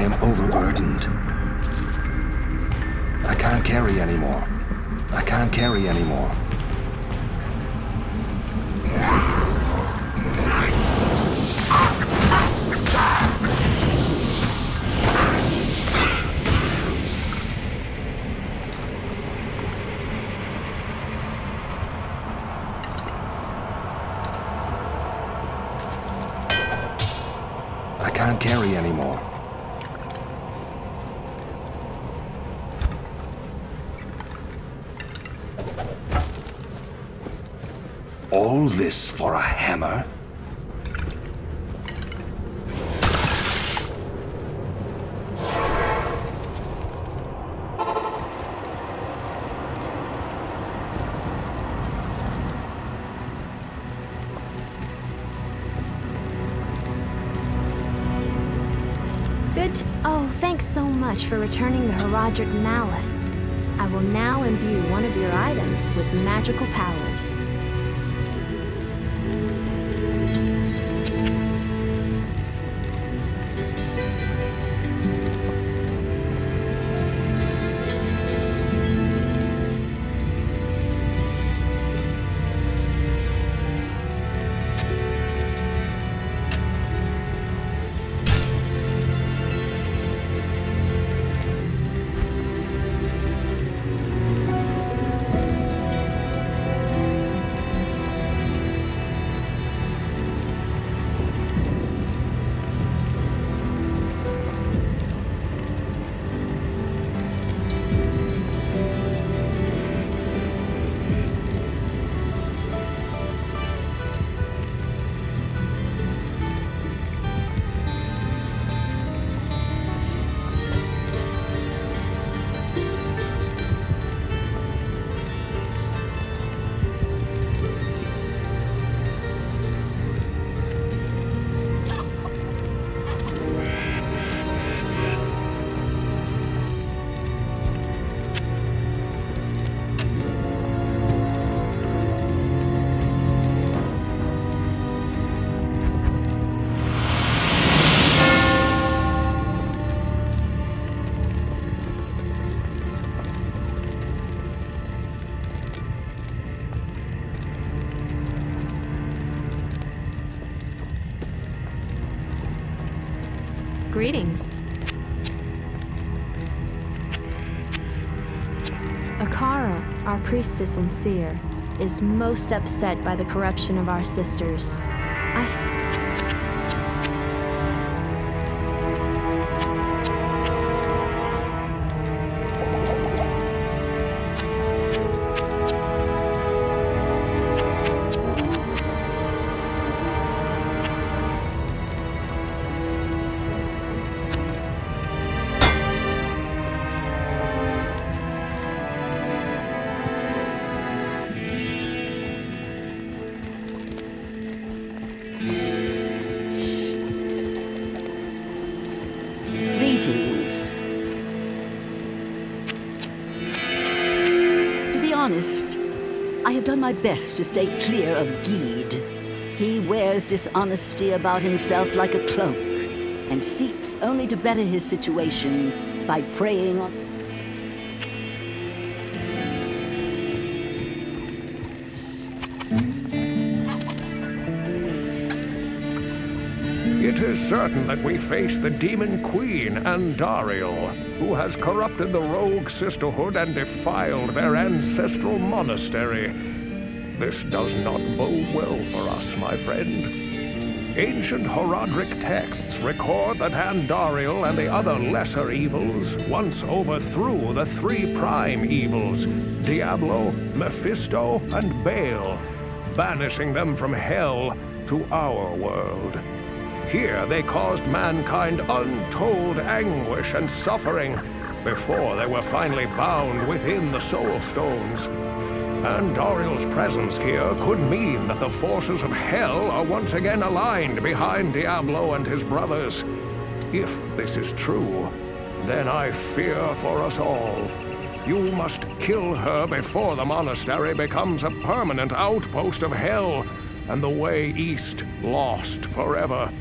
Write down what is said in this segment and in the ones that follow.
I am overburdened. I can't carry anymore. I can't carry anymore. I can't carry anymore. All this for a hammer? Good. Oh, thanks so much for returning the Horadric Malus. I will now imbue one of your items with magical powers. Greetings. Akara, our priestess and seer, is most upset by the corruption of our sisters. I. my best to stay clear of Gheed. He wears dishonesty about himself like a cloak and seeks only to better his situation by preying on. It is certain that we face the Demon Queen, Andariel, who has corrupted the rogue sisterhood and defiled their ancestral monastery. This does not bode well for us, my friend. Ancient Horadric texts record that Andariel and the other lesser evils once overthrew the three prime evils Diablo, Mephisto, and Baal, banishing them from hell to our world. Here they caused mankind untold anguish and suffering before they were finally bound within the Soul Stones. Andariel's presence here could mean that the forces of hell are once again aligned behind Diablo and his brothers. If this is true, then I fear for us all. You must kill her before the monastery becomes a permanent outpost of hell and the way east lost forever.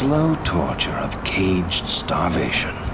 Slow torture of caged starvation.